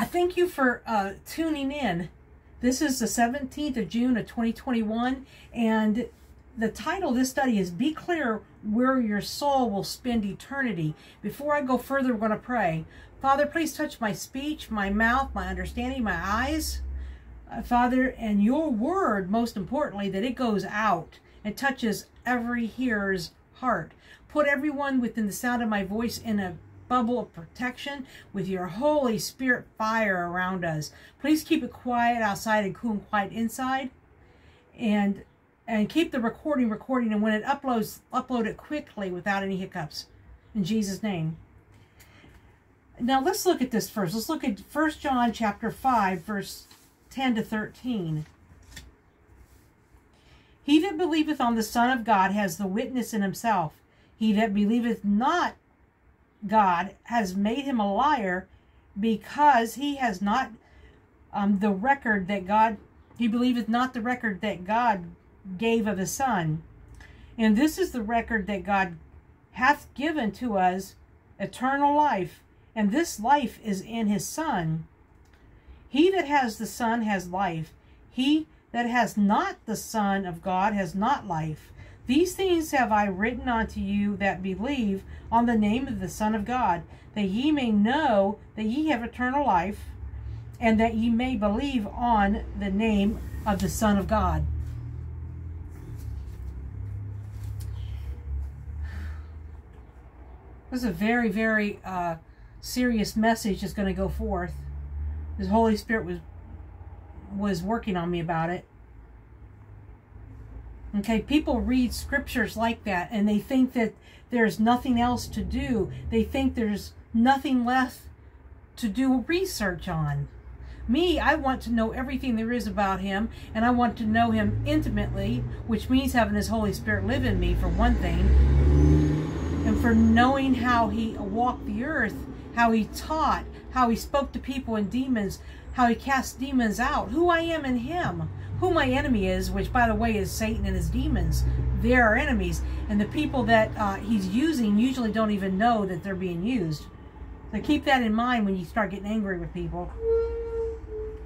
I thank you for uh, tuning in. This is the 17th of June of 2021, and the title of this study is Be Clear Where Your Soul Will Spend Eternity. Before I go further, we're going to pray. Father, please touch my speech, my mouth, my understanding, my eyes. Uh, Father, and your word, most importantly, that it goes out and touches every hearer's heart. Put everyone within the sound of my voice in a bubble of protection with your Holy Spirit fire around us. Please keep it quiet outside and cool and quiet inside. And and keep the recording recording and when it uploads upload it quickly without any hiccups. In Jesus' name. Now let's look at this first. Let's look at First John chapter 5 verse 10 to 13. He that believeth on the Son of God has the witness in himself. He that believeth not God has made him a liar because he has not um, the record that God, he believeth not the record that God gave of his Son. And this is the record that God hath given to us eternal life, and this life is in his Son. He that has the Son has life. He that has not the Son of God has not life. These things have I written unto you that believe on the name of the Son of God, that ye may know that ye have eternal life, and that ye may believe on the name of the Son of God. This is a very, very uh, serious message that's going to go forth. His Holy Spirit was was working on me about it. Okay, people read scriptures like that and they think that there's nothing else to do. They think there's nothing left to do research on. Me, I want to know everything there is about him and I want to know him intimately, which means having his Holy Spirit live in me for one thing. And for knowing how he walked the earth, how he taught, how he spoke to people and demons, how he cast demons out, who I am in him who my enemy is, which by the way is Satan and his demons. They're our enemies. And the people that uh, he's using usually don't even know that they're being used. So keep that in mind when you start getting angry with people.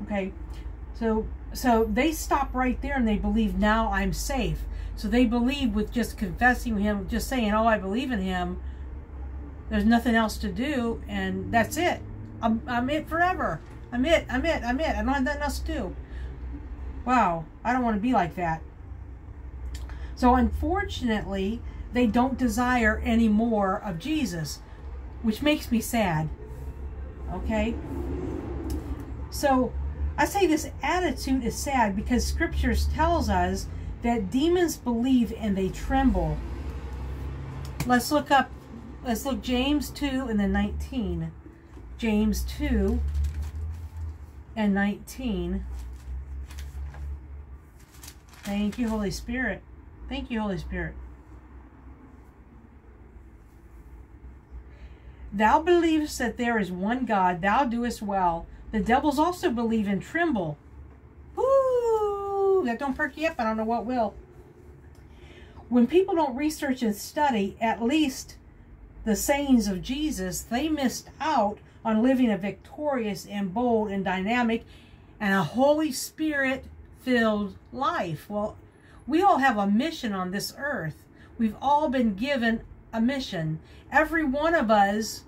Okay. So so they stop right there and they believe now I'm safe. So they believe with just confessing him, just saying, oh, I believe in him, there's nothing else to do, and that's it. I'm, I'm it forever. I'm it. I'm it. I'm it. I don't have nothing else to do. Wow, I don't want to be like that. So unfortunately, they don't desire any more of Jesus, which makes me sad. Okay? So I say this attitude is sad because scriptures tells us that demons believe and they tremble. Let's look up, let's look James 2 and then 19. James 2 and 19. Thank you, Holy Spirit. Thank you, Holy Spirit. Thou believest that there is one God, thou doest well. The devils also believe and tremble. Ooh, that don't perk you up. I don't know what will. When people don't research and study, at least the sayings of Jesus, they missed out on living a victorious and bold and dynamic and a Holy Spirit filled life. Well, we all have a mission on this earth. We've all been given a mission. Every one of us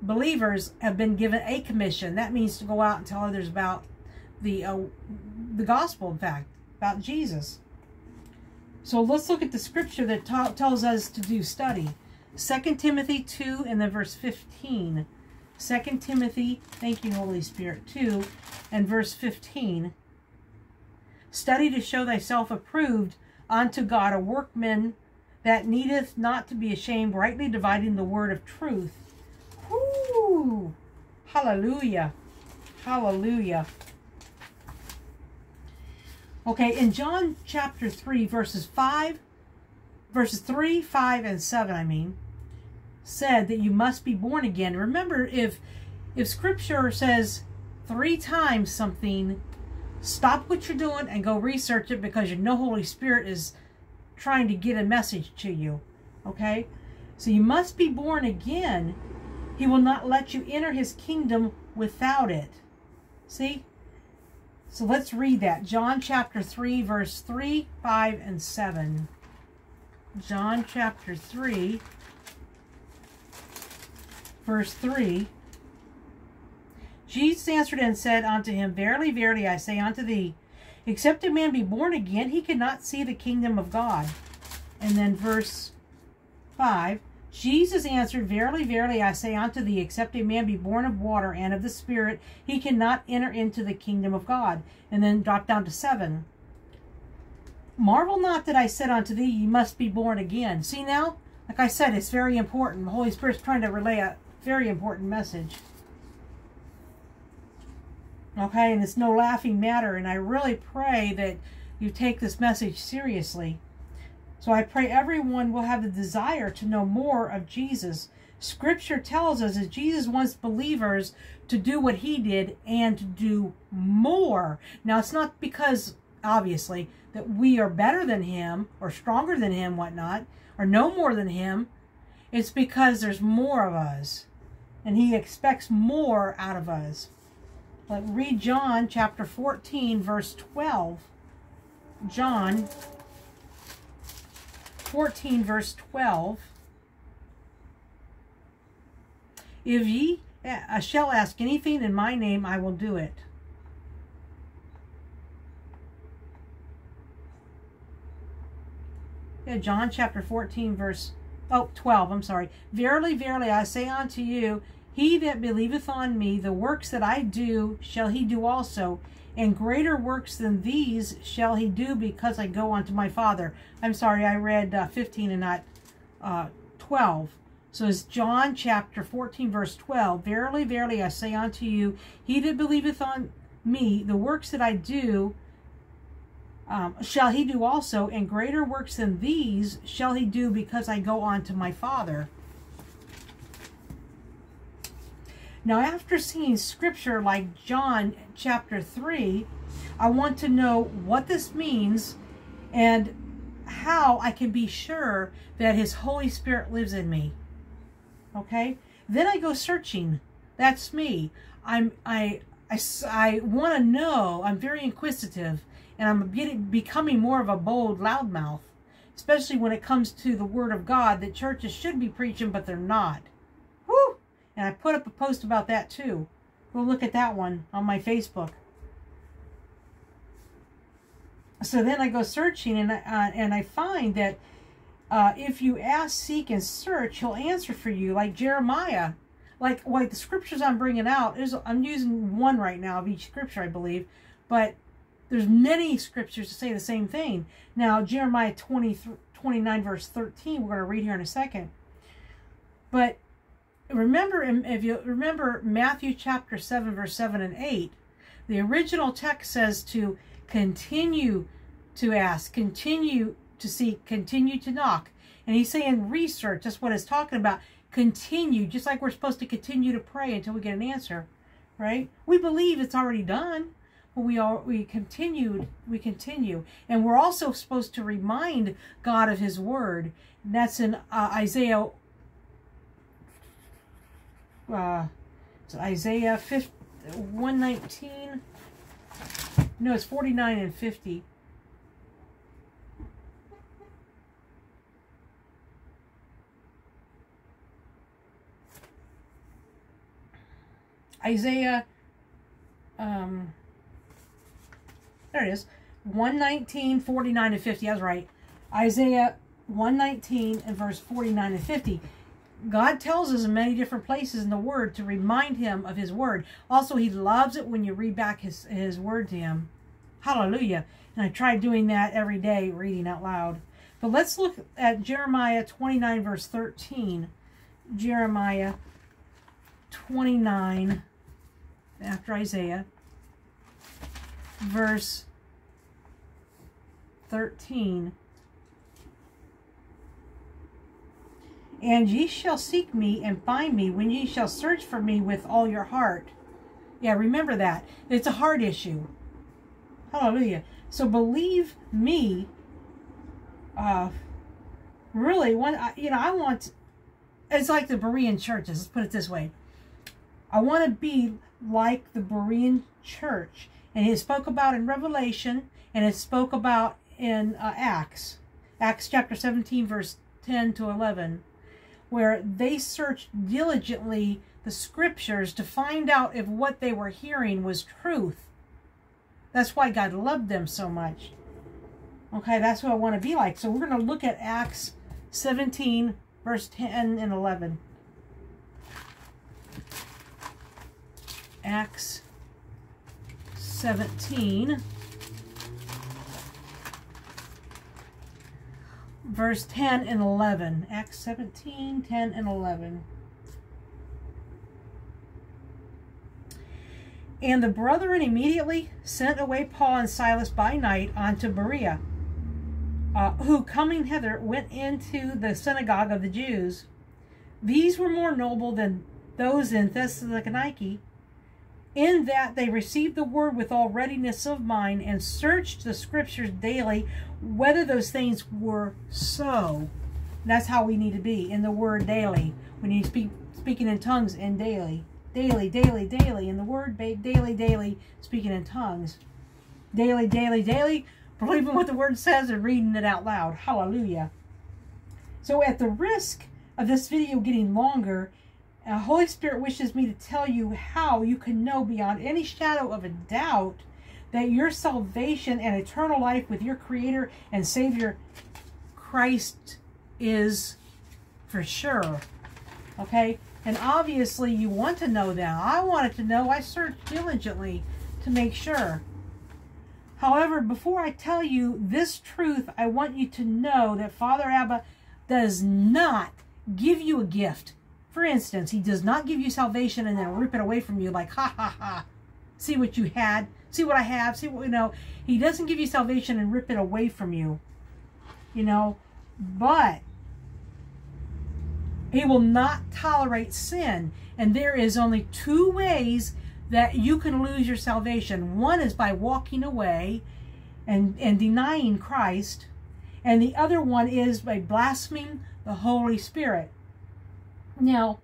believers have been given a commission. That means to go out and tell others about the uh, the gospel, in fact, about Jesus. So let's look at the scripture that tells us to do study. 2 Timothy 2 and then verse 15. 2 Timothy, thank you, Holy Spirit, 2 and verse 15. Study to show thyself approved unto God, a workman that needeth not to be ashamed, rightly dividing the word of truth. Whoo! Hallelujah. Hallelujah. Okay, in John chapter 3, verses 5, verses 3, 5, and 7, I mean, said that you must be born again. Remember, if if scripture says three times something Stop what you're doing and go research it because you know Holy Spirit is trying to get a message to you. Okay? So you must be born again. He will not let you enter his kingdom without it. See? So let's read that. John chapter 3, verse 3, 5, and 7. John chapter 3, verse 3. Jesus answered and said unto him, Verily, verily, I say unto thee, except a man be born again, he cannot see the kingdom of God. And then verse 5. Jesus answered, Verily, verily, I say unto thee, except a man be born of water and of the Spirit, he cannot enter into the kingdom of God. And then drop down to 7. Marvel not that I said unto thee, ye must be born again. See now? Like I said, it's very important. The Holy Spirit's trying to relay a very important message. Okay, and it's no laughing matter, and I really pray that you take this message seriously. So I pray everyone will have the desire to know more of Jesus. Scripture tells us that Jesus wants believers to do what he did and to do more. Now, it's not because, obviously, that we are better than him or stronger than him, whatnot, or know more than him. It's because there's more of us. And he expects more out of us. But read John chapter 14, verse 12. John 14, verse 12. If ye uh, shall ask anything in my name, I will do it. Yeah, John chapter 14, verse oh, 12, I'm sorry. Verily, verily, I say unto you, he that believeth on me, the works that I do, shall he do also, and greater works than these shall he do because I go unto my Father. I'm sorry, I read uh, 15 and not uh, 12. So it's John chapter 14, verse 12. Verily, verily, I say unto you, he that believeth on me, the works that I do, um, shall he do also, and greater works than these shall he do because I go on to my Father. Now, after seeing scripture like John chapter 3, I want to know what this means and how I can be sure that His Holy Spirit lives in me. Okay? Then I go searching. That's me. I'm I I, I want to know. I'm very inquisitive, and I'm getting becoming more of a bold loudmouth, especially when it comes to the Word of God that churches should be preaching, but they're not. And I put up a post about that too. Go look at that one on my Facebook. So then I go searching and I, uh, and I find that uh, if you ask, seek, and search, he'll answer for you, like Jeremiah. Like, like the scriptures I'm bringing out, is I'm using one right now of each scripture, I believe, but there's many scriptures to say the same thing. Now, Jeremiah 20, 29, verse 13, we're going to read here in a second. But remember if you remember Matthew chapter 7 verse 7 and 8 the original text says to continue to ask continue to seek continue to knock. And he's saying research that's what it's talking about. Continue just like we're supposed to continue to pray until we get an answer right? We believe it's already done but we are we continued we continue. And we're also supposed to remind god of his word. And that's in uh, isaiah uh, Isaiah 50, 119. No, it's 49 and 50. Isaiah, um, there it is, 119, 49 and 50. I was right. Isaiah 119 and verse 49 and 50. God tells us in many different places in the Word to remind Him of His Word. Also, He loves it when you read back His, His Word to Him. Hallelujah. And I try doing that every day, reading out loud. But let's look at Jeremiah 29, verse 13. Jeremiah 29, after Isaiah, verse 13. And ye shall seek me and find me when ye shall search for me with all your heart. Yeah, remember that. It's a heart issue. Hallelujah. So believe me. Uh, really, one, you know, I want. It's like the Berean churches. Let's put it this way. I want to be like the Berean church. And he spoke about in Revelation and it spoke about in uh, Acts, Acts chapter 17, verse 10 to 11, where they searched diligently the scriptures to find out if what they were hearing was truth. That's why God loved them so much. Okay, that's what I want to be like. So we're going to look at Acts 17, verse 10 and 11. Acts 17, verse 10 and 11. Acts 17, 10 and 11. And the brethren immediately sent away Paul and Silas by night unto Berea, uh, who coming hither went into the synagogue of the Jews. These were more noble than those in Thessalonica, in that they received the word with all readiness of mind and searched the scriptures daily whether those things were so. That's how we need to be in the word daily. We need to speak speaking in tongues and daily. Daily, daily, daily. In the word daily, daily, speaking in tongues. Daily, daily, daily, believing what the word says and reading it out loud. Hallelujah. So at the risk of this video getting longer, uh, Holy Spirit wishes me to tell you how you can know beyond any shadow of a doubt that your salvation and eternal life with your Creator and Savior Christ is for sure. Okay? And obviously you want to know that. I wanted to know. I searched diligently to make sure. However, before I tell you this truth, I want you to know that Father Abba does not give you a gift for instance, he does not give you salvation and then rip it away from you like, ha ha ha, see what you had, see what I have, see what, you know. He doesn't give you salvation and rip it away from you, you know, but he will not tolerate sin. And there is only two ways that you can lose your salvation. One is by walking away and, and denying Christ. And the other one is by blaspheming the Holy Spirit. Now,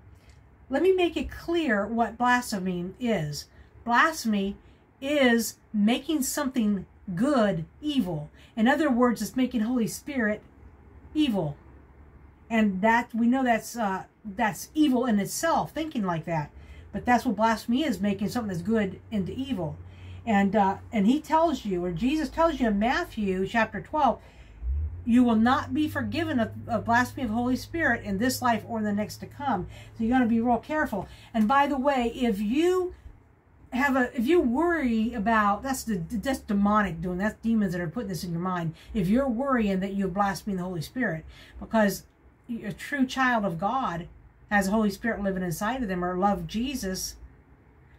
let me make it clear what blasphemy is. Blasphemy is making something good evil. In other words, it's making Holy Spirit evil. And that we know that's uh, that's evil in itself, thinking like that. But that's what blasphemy is, making something that's good into evil. And uh, and he tells you, or Jesus tells you in Matthew chapter 12, you will not be forgiven of, of blasphemy of Holy Spirit in this life or in the next to come. So you got to be real careful. And by the way, if you have a, if you worry about, that's the that's demonic doing, that's demons that are putting this in your mind. If you're worrying that you blaspheme the Holy Spirit, because a true child of God has the Holy Spirit living inside of them or love Jesus,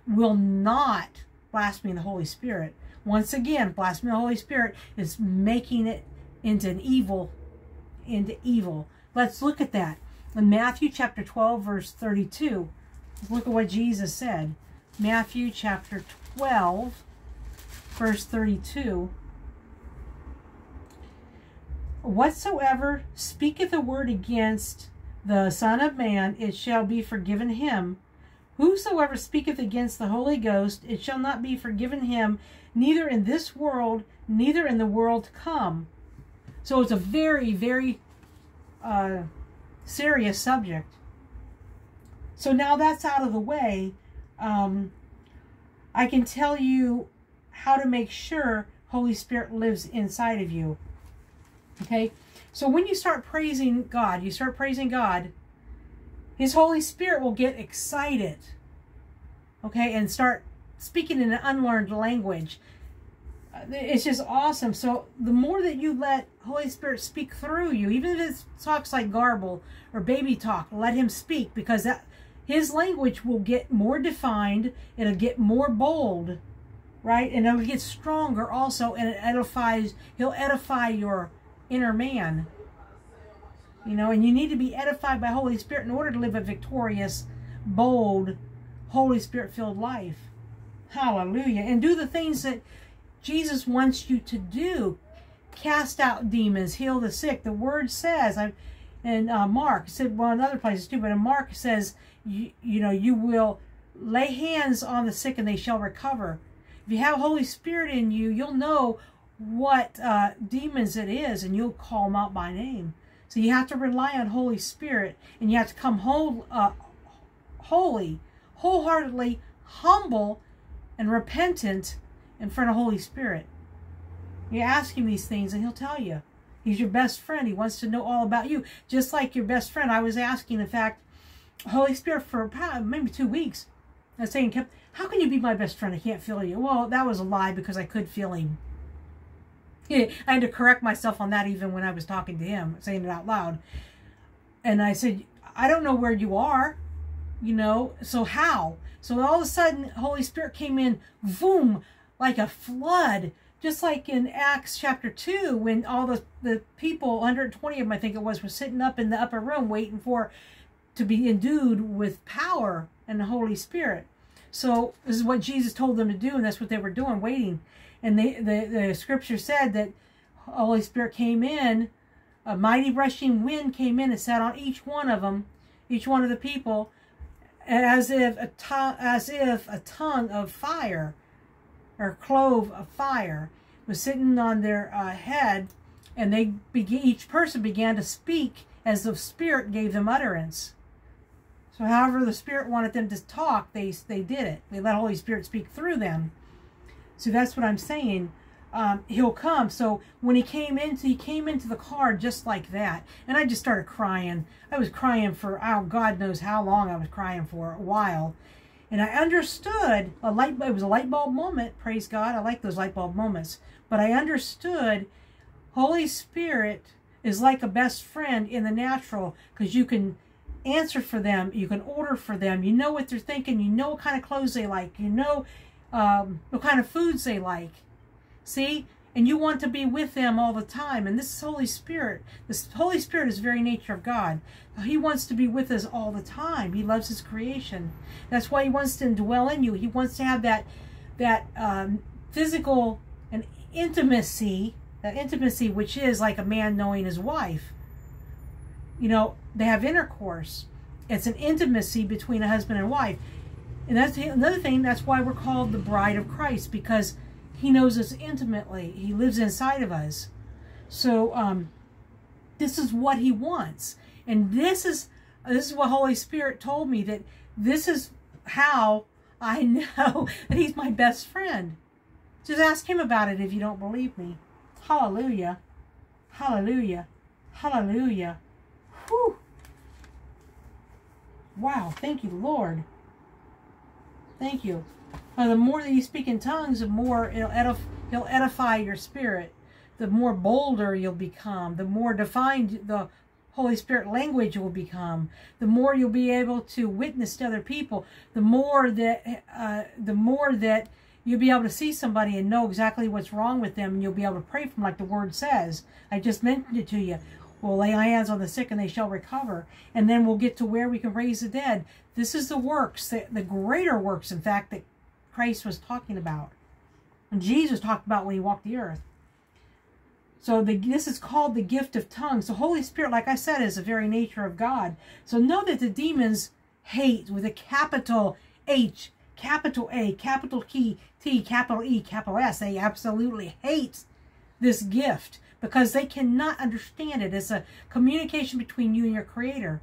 will not blaspheme the Holy Spirit. Once again, blasphemy the Holy Spirit is making it into an evil, into evil. Let's look at that. In Matthew chapter 12, verse 32, look at what Jesus said. Matthew chapter 12, verse 32. Whatsoever speaketh a word against the Son of Man, it shall be forgiven him. Whosoever speaketh against the Holy Ghost, it shall not be forgiven him, neither in this world, neither in the world to come. So it's a very, very uh, serious subject. So now that's out of the way, um, I can tell you how to make sure Holy Spirit lives inside of you. Okay? So when you start praising God, you start praising God, His Holy Spirit will get excited. Okay? And start speaking in an unlearned language it's just awesome. So the more that you let Holy Spirit speak through you, even if it talks like garble or baby talk, let him speak because that his language will get more defined, it'll get more bold, right? And it'll get stronger also, and it edifies, he'll edify your inner man. You know, and you need to be edified by Holy Spirit in order to live a victorious, bold, Holy Spirit filled life. Hallelujah. And do the things that Jesus wants you to do. Cast out demons, heal the sick. The word says, I, and uh, Mark said, well, in other places too, but in Mark says, you, you know, you will lay hands on the sick and they shall recover. If you have Holy Spirit in you, you'll know what uh, demons it is and you'll call them out by name. So you have to rely on Holy Spirit and you have to come whole, uh, holy, wholeheartedly humble and repentant in front of Holy Spirit. You ask him these things and he'll tell you. He's your best friend. He wants to know all about you. Just like your best friend. I was asking, in fact, Holy Spirit for maybe two weeks. I was saying, how can you be my best friend? I can't feel you. Well, that was a lie because I could feel him. I had to correct myself on that even when I was talking to him, saying it out loud. And I said, I don't know where you are, you know, so how? So all of a sudden, Holy Spirit came in, boom, like a flood, just like in Acts chapter 2, when all the, the people, 120 of them, I think it was, were sitting up in the upper room waiting for to be endued with power and the Holy Spirit. So this is what Jesus told them to do, and that's what they were doing, waiting. And they, the, the scripture said that Holy Spirit came in, a mighty rushing wind came in and sat on each one of them, each one of the people, as if a as if a tongue of fire or clove of fire was sitting on their uh, head, and they began, each person began to speak as the Spirit gave them utterance. So, however the Spirit wanted them to talk, they they did it. They let Holy Spirit speak through them. So that's what I'm saying. Um, he'll come. So when he came into, he came into the car just like that, and I just started crying. I was crying for oh God knows how long I was crying for a while, and I understood a light. It was a light bulb moment. Praise God. I like those light bulb moments. But I understood Holy Spirit is like a best friend in the natural because you can answer for them, you can order for them, you know what they're thinking, you know what kind of clothes they like, you know um, what kind of foods they like. See? And you want to be with them all the time. And this Holy Spirit. This Holy Spirit is very nature of God. He wants to be with us all the time. He loves his creation. That's why he wants to indwell in you. He wants to have that that um, physical and intimacy, that intimacy which is like a man knowing his wife. You know, they have intercourse. It's an intimacy between a husband and wife. And that's another thing, that's why we're called the bride of Christ, because he knows us intimately. He lives inside of us. So um, this is what he wants. And this is this is what Holy Spirit told me that this is how I know that he's my best friend. Just ask him about it if you don't believe me. Hallelujah. Hallelujah. Hallelujah. Whew. Wow. Thank you, Lord. Thank you. Uh, the more that you speak in tongues, the more it'll edif he'll edify your spirit. The more bolder you'll become. The more defined the Holy Spirit language will become. The more you'll be able to witness to other people. The more that uh, the more that you'll be able to see somebody and know exactly what's wrong with them, and you'll be able to pray for them like the Word says. I just mentioned it to you. We'll lay hands on the sick and they shall recover. And then we'll get to where we can raise the dead. This is the works, the, the greater works, in fact, that Christ was talking about. And Jesus talked about when he walked the earth. So the, this is called the gift of tongues. The Holy Spirit, like I said, is the very nature of God. So know that the demons hate with a capital H, capital A, capital T, T, capital E, capital S. They absolutely hate this gift because they cannot understand it. It's a communication between you and your creator.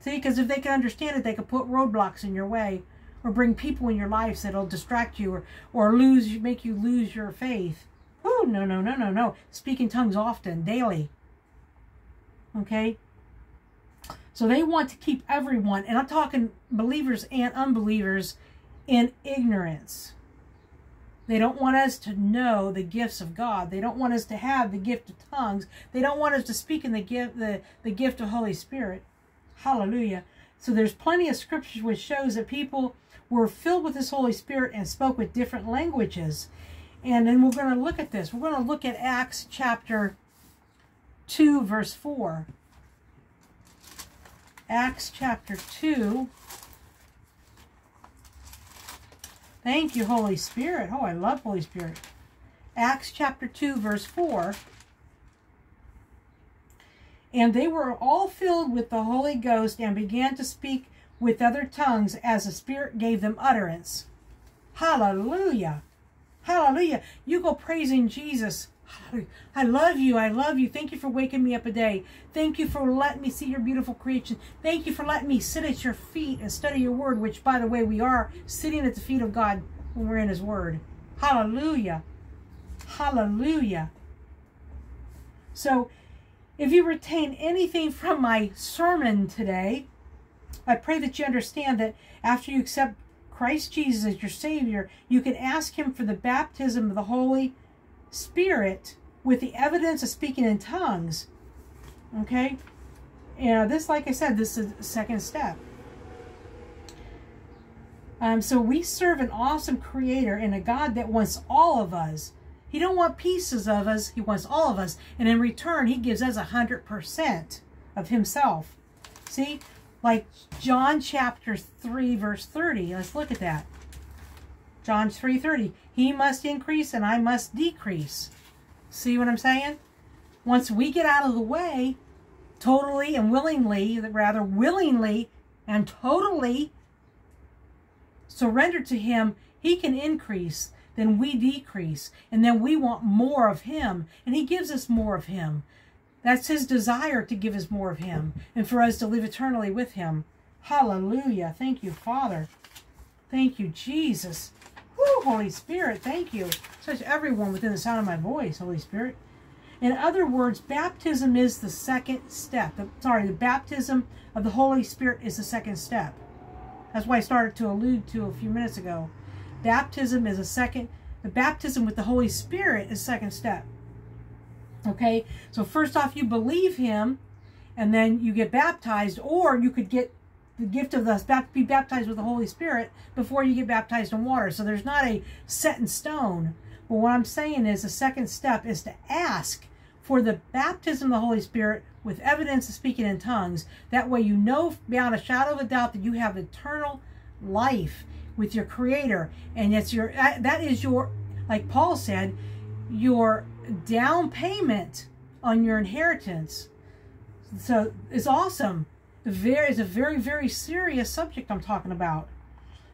See, because if they can understand it, they could put roadblocks in your way or bring people in your lives that'll distract you or, or lose make you lose your faith. Oh, no, no, no, no, no. Speak in tongues often, daily. Okay? So they want to keep everyone, and I'm talking believers and unbelievers, in ignorance. They don't want us to know the gifts of God. They don't want us to have the gift of tongues. They don't want us to speak in the gift the, the gift of Holy Spirit. Hallelujah. So there's plenty of scriptures which shows that people were filled with this Holy Spirit and spoke with different languages. And then we're going to look at this. We're going to look at Acts chapter 2, verse 4. Acts chapter 2, Thank you, Holy Spirit. Oh, I love Holy Spirit. Acts chapter 2, verse 4. And they were all filled with the Holy Ghost and began to speak with other tongues as the Spirit gave them utterance. Hallelujah. Hallelujah. You go praising Jesus. I love you. I love you. Thank you for waking me up a day. Thank you for letting me see your beautiful creation. Thank you for letting me sit at your feet and study your word, which, by the way, we are sitting at the feet of God when we're in his word. Hallelujah. Hallelujah. So, if you retain anything from my sermon today, I pray that you understand that after you accept Christ Jesus as your Savior, you can ask Him for the baptism of the Holy Spirit with the evidence of speaking in tongues. Okay? And this, like I said, this is the second step. Um, so we serve an awesome creator and a God that wants all of us. He don't want pieces of us. He wants all of us. And in return, he gives us a hundred percent of himself. See, like John chapter 3, verse 30. Let's look at that. John 3.30. He must increase and I must decrease. See what I'm saying? Once we get out of the way, totally and willingly, rather willingly and totally surrender to him, he can increase, then we decrease, and then we want more of him, and he gives us more of him. That's his desire to give us more of him and for us to live eternally with him. Hallelujah. Thank you, Father. Thank you, Jesus. Woo, Holy Spirit, thank you. Such everyone within the sound of my voice, Holy Spirit. In other words, baptism is the second step. Sorry, the baptism of the Holy Spirit is the second step. That's why I started to allude to a few minutes ago. Baptism is a second, the baptism with the Holy Spirit is second step. Okay, so first off, you believe him, and then you get baptized, or you could get the gift of the be baptized with the Holy Spirit before you get baptized in water. So there's not a set in stone. But what I'm saying is the second step is to ask for the baptism of the Holy Spirit with evidence of speaking in tongues. That way you know beyond a shadow of a doubt that you have eternal life with your creator. And it's your that is your like Paul said, your down payment on your inheritance. So it's awesome. Very is a very, very serious subject I'm talking about.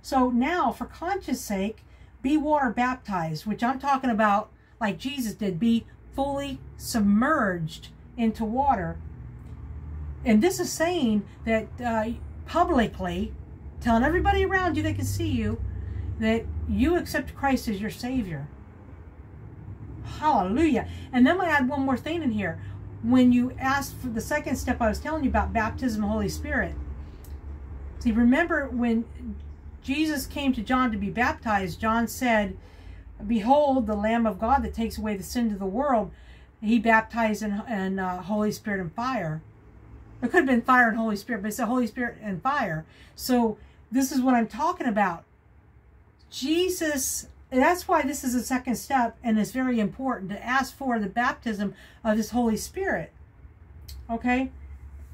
So now for conscience sake, be water baptized, which I'm talking about like Jesus did, be fully submerged into water. And this is saying that uh, publicly, telling everybody around you that can see you, that you accept Christ as your Savior. Hallelujah. And then I add one more thing in here. When you ask for the second step I was telling you about baptism of Holy Spirit. See, remember when Jesus came to John to be baptized, John said, Behold, the Lamb of God that takes away the sin of the world. He baptized in, in uh, Holy Spirit and fire. It could have been fire and Holy Spirit, but it's the Holy Spirit and fire. So this is what I'm talking about. Jesus that's why this is a second step and it's very important to ask for the baptism of this Holy Spirit. Okay?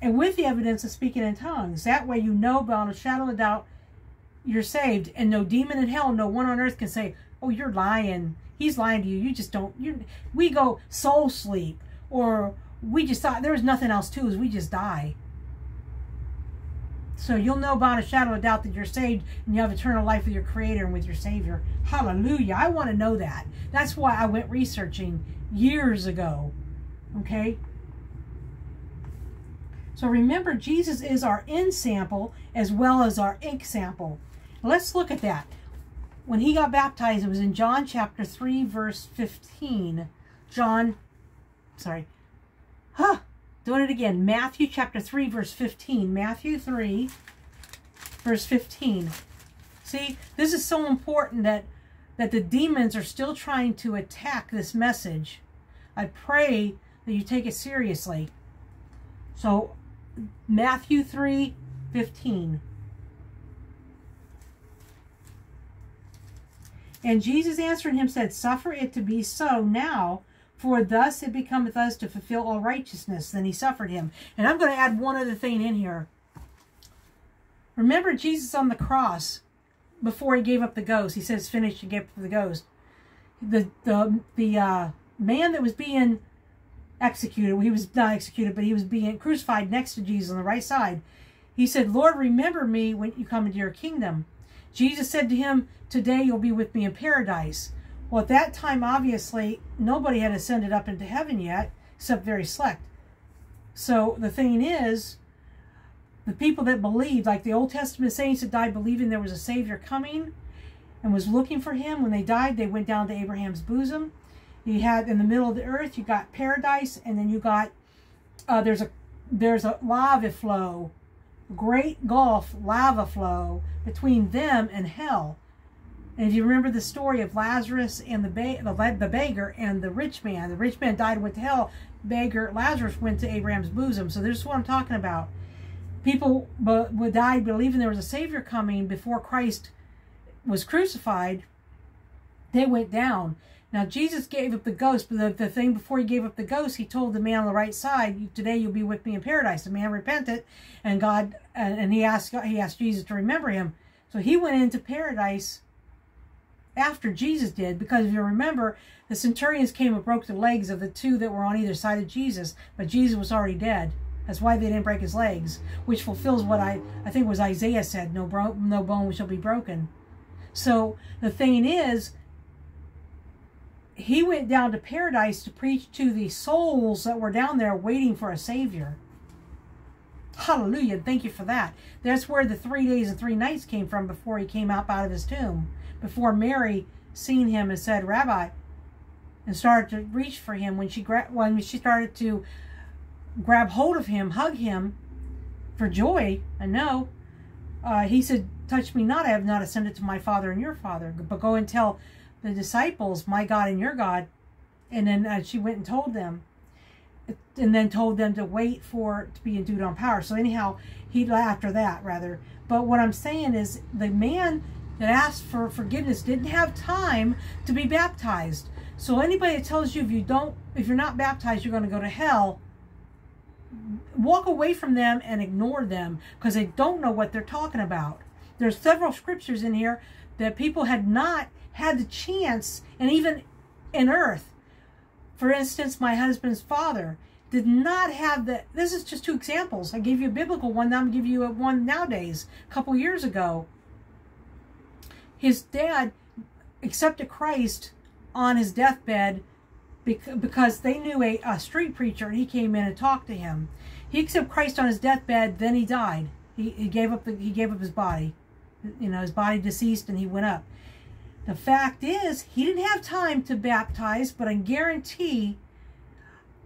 And with the evidence of speaking in tongues. That way you know beyond a shadow of doubt you're saved. And no demon in hell, no one on earth can say, oh, you're lying. He's lying to you. You just don't. You. We go soul sleep. Or we just thought there's nothing else to us. We just die. So you'll know beyond a shadow of doubt that you're saved and you have eternal life with your Creator and with your Savior. Hallelujah. I want to know that. That's why I went researching years ago. Okay? So remember, Jesus is our ensample as well as our ink sample. Let's look at that. When he got baptized, it was in John chapter 3, verse 15. John, sorry. Huh. Doing it again. Matthew chapter 3, verse 15. Matthew 3, verse 15. See, this is so important that, that the demons are still trying to attack this message. I pray that you take it seriously. So, Matthew 3, 15. And Jesus answering him said, Suffer it to be so now, for thus it becometh us to fulfill all righteousness. Then he suffered him. And I'm going to add one other thing in here. Remember Jesus on the cross before he gave up the ghost. He says, finished and gave up the ghost. The, the, the uh, man that was being executed, he was not executed, but he was being crucified next to Jesus on the right side. He said, Lord, remember me when you come into your kingdom. Jesus said to him, Today you'll be with me in paradise. Well, at that time, obviously, nobody had ascended up into heaven yet, except very select. So the thing is, the people that believed, like the Old Testament saints that died believing there was a Savior coming and was looking for him, when they died, they went down to Abraham's bosom. You had in the middle of the earth, you got paradise, and then you got uh, there's a there's a lava flow, great gulf lava flow between them and hell. And if you remember the story of Lazarus and the, ba- the, the beggar and the rich man, the rich man died and went to hell. Beggar Lazarus went to Abraham's bosom. So this is what I'm talking about. People would die believing there was a Savior coming before Christ was crucified. They went down. Now Jesus gave up the ghost, but the, the thing before he gave up the ghost, he told the man on the right side, "Today you'll be with me in paradise." The man repented, and God and, and he asked he asked Jesus to remember him. So he went into paradise after Jesus did, because if you remember, the centurions came and broke the legs of the two that were on either side of Jesus, but Jesus was already dead. That's why they didn't break his legs, which fulfills what I, I think was Isaiah said, no, bro, no bone shall be broken. So the thing is, he went down to paradise to preach to the souls that were down there waiting for a Savior. Hallelujah. Thank you for that. That's where the three days and three nights came from before he came up out of his tomb. Before Mary seen him and said, Rabbi, and started to reach for him when she gra- when she started to grab hold of him, hug him for joy. I know. Uh, he said, Touch me not, I have not ascended to my Father and your Father, but go and tell the disciples, my God and your God. And then uh, she went and told them, and then told them to wait for to be endued on power. So anyhow, he after that rather. But what I'm saying is the man that asked for forgiveness didn't have time to be baptized. So anybody that tells you if you don't, if you're not baptized, you're going to go to hell, walk away from them and ignore them because they don't know what they're talking about. There's several scriptures in here that people had not had the chance, and even in earth. For instance, my husband's father did not have the. This is just two examples. I gave you a biblical one. Now I'm giving you a one nowadays. A couple years ago, his dad accepted Christ on his deathbed because they knew a, a street preacher and he came in and talked to him. He accepted Christ on his deathbed, then he died. He, he gave up the, he gave up his body. You know, his body deceased and he went up. The fact is, he didn't have time to baptize, but I guarantee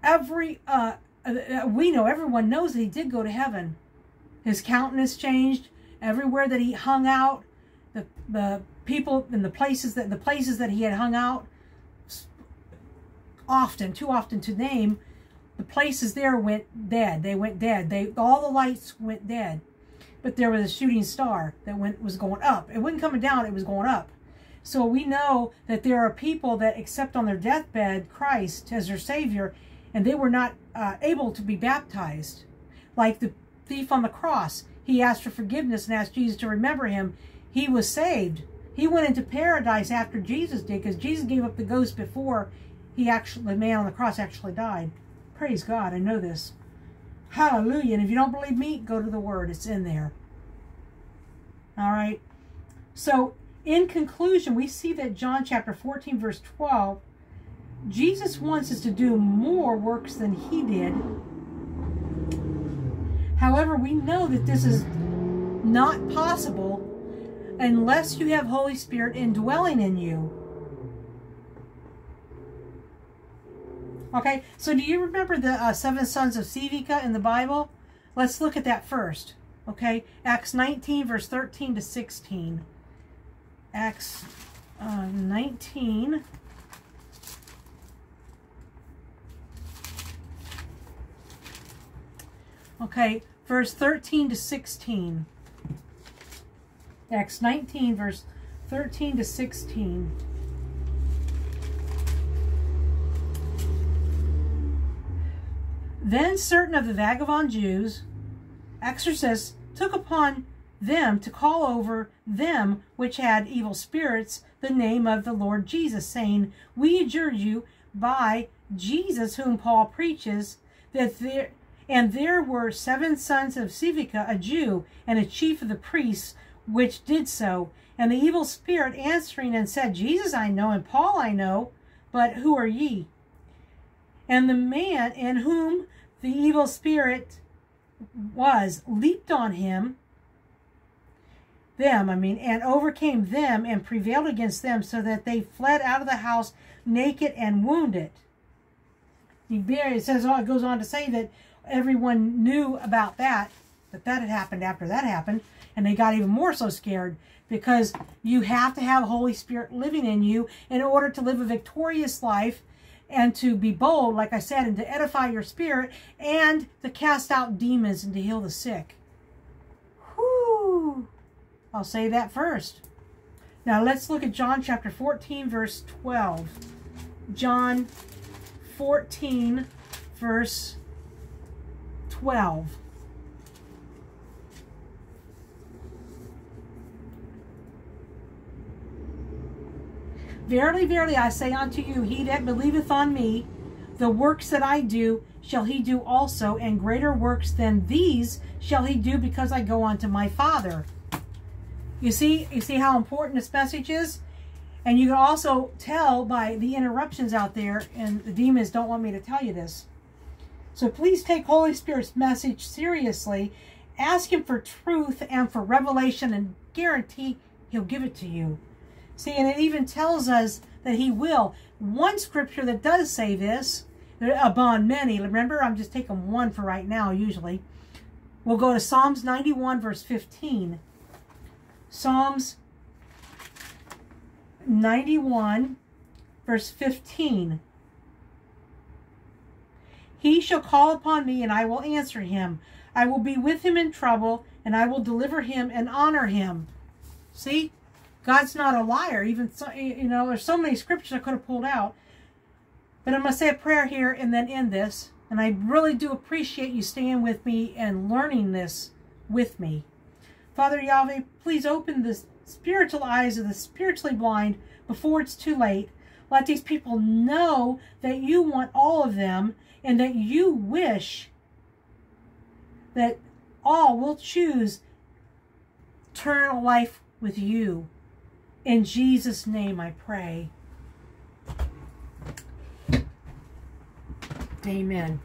every, uh, uh, we know, everyone knows that he did go to heaven. His countenance changed. Everywhere that he hung out, the, the people and the places that the places that he had hung out, often, too often to name, the places there went dead. They went dead. They all the lights went dead. But there was a shooting star that went was going up. It wasn't coming down, it was going up. So we know that there are people that accept on their deathbed Christ as their Savior, and they were not uh, able to be baptized. Like the thief on the cross, he asked for forgiveness and asked Jesus to remember him. He was saved. He went into paradise after Jesus did because Jesus gave up the ghost before he actually, the man on the cross actually died. Praise God, I know this. Hallelujah. And if you don't believe me, go to the Word. It's in there. All right. So in conclusion, we see that John chapter 14, verse 12, Jesus wants us to do more works than he did. However, we know that this is not possible unless you have Holy Spirit indwelling in you. Okay, so do you remember the uh, seven sons of Sceva in the Bible? Let's look at that first. Okay, Acts 19, verse 13 to 16. Acts uh, 19. Okay, verse 13 to 16. Acts 19, verse 13 to 16. Then certain of the vagabond Jews, exorcists, took upon them to call over them which had evil spirits the name of the Lord Jesus, saying, We adjure you by Jesus whom Paul preaches, that there And there were seven sons of Sceva, a Jew, and a chief of the priests, which did so. And the evil spirit answering and said, Jesus I know, and Paul I know, but who are ye? And the man in whom the evil spirit was leaped on him, them, I mean, and overcame them and prevailed against them so that they fled out of the house naked and wounded. It says, it goes on to say that everyone knew about that, that that had happened after that happened, and they got even more so scared because you have to have Holy Spirit living in you in order to live a victorious life and to be bold, like I said, and to edify your spirit and to cast out demons and to heal the sick. Whew. I'll say that first. Now let's look at John chapter 14, verse 12. John 14, verse 12. Verily, verily, I say unto you, he that believeth on me, the works that I do shall he do also, and greater works than these shall he do because I go unto my Father. You see, you see how important this message is? And you can also tell by the interruptions out there, and the demons don't want me to tell you this. So please take Holy Spirit's message seriously. Ask him for truth and for revelation and guarantee he'll give it to you. See, and it even tells us that he will. One scripture that does say this, uh, upon many, remember, I'm just taking one for right now, usually. We'll go to Psalms 91, verse 15. Psalms 91, verse 15. He shall call upon me, and I will answer him. I will be with him in trouble, and I will deliver him and honor him. See? God's not a liar. Even so, you know, there's so many scriptures I could have pulled out. But I'm going to say a prayer here and then end this. And I really do appreciate you staying with me and learning this with me. Father Yahweh, please open the spiritual eyes of the spiritually blind before it's too late. Let these people know that you want all of them and that you wish that all will choose eternal life with you. In Jesus' name I pray. Amen.